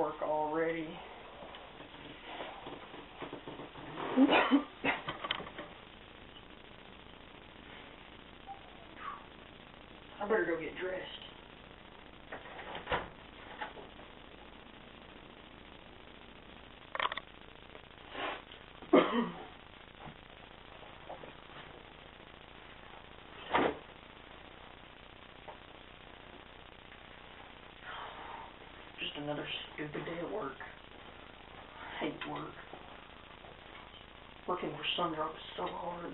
work already. I better go get dressed. Just another stupid day at work. I hate work. Working for Sundrop is so hard.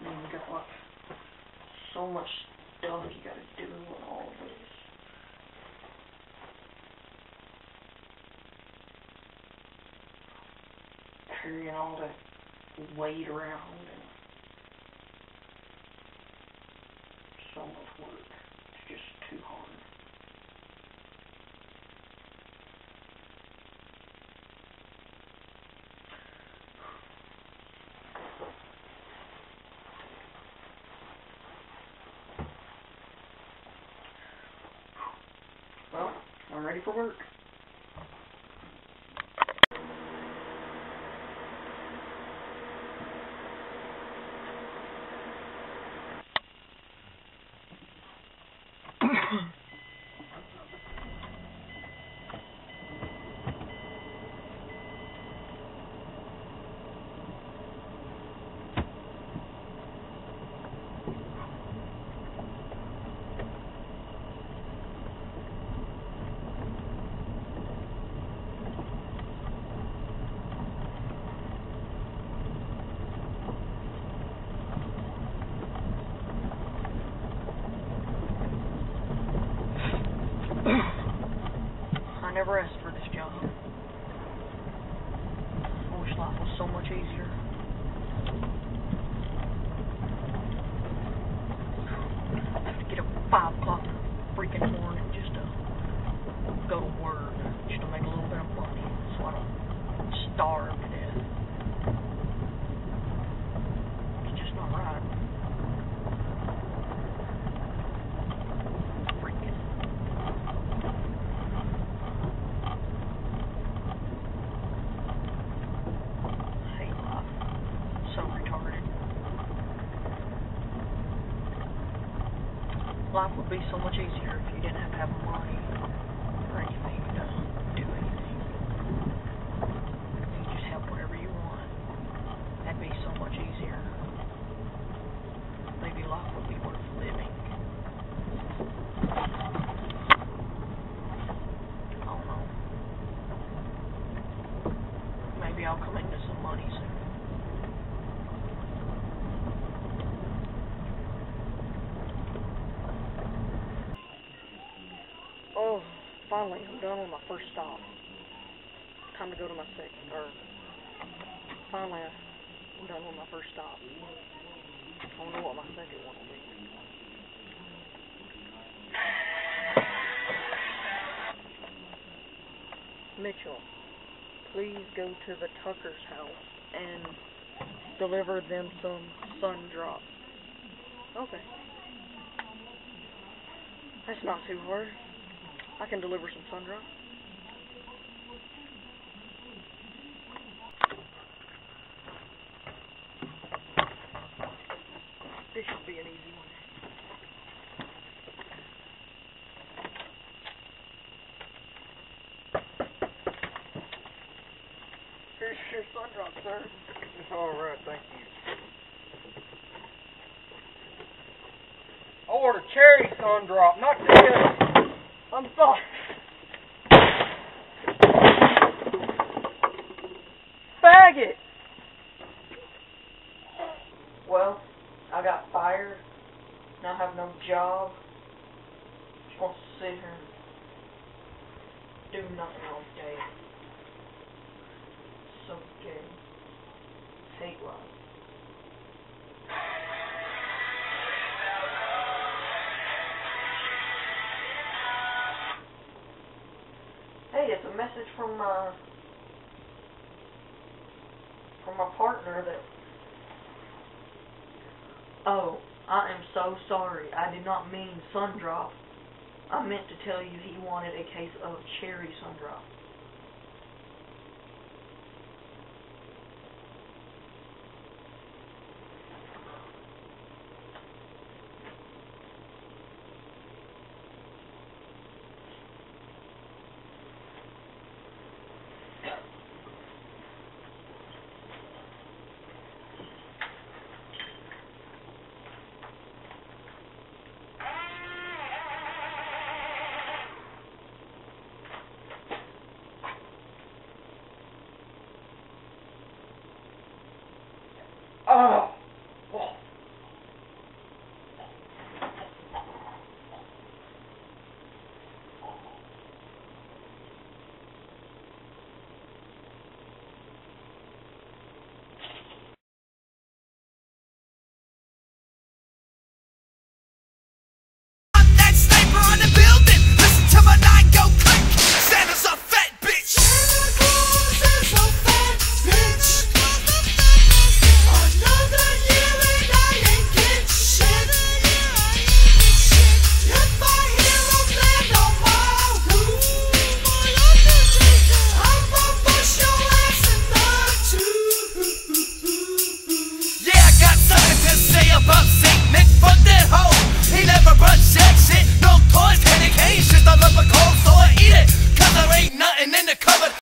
I mean, so much stuff you gotta do and all of this. Carrying all that weight around and so much work. It's just too hard. I'm ready for work. I never asked for this job. I wish life was so much easier. I have to get up at five o'clock freaking morning just to go to work, just to make a little bit of money, so I don't starve to death. It's just not right. Freaking hate life. So retarded. Life would be so much easier if you didn't have to have money or anything to do anything. You just have whatever you want. That'd be so much easier. Maybe life would be worth living. I don't know. Maybe I'll come into some money soon. Oh, finally, I'm done with my first stop. Time to go to my second, or finally, I'm done with my first stop. I don't know what my second one will be. Mitchell, please go to the Tucker's house and deliver them some sun drops. Okay. That's not too hard. I can deliver some sun drops. This should be an easy one. Here's your sun drop, sir. All right, thank you. I ordered cherry sun drop, not this. I'm sorry. Faggot! Well, I got fired. Now I have no job. Just want to sit here and do nothing all day. So gay. Hate life. Message from uh from my partner that Oh, I am so sorry. I did not mean sun drop. I meant to tell you he wanted a case of cherry Sundrop. Oh.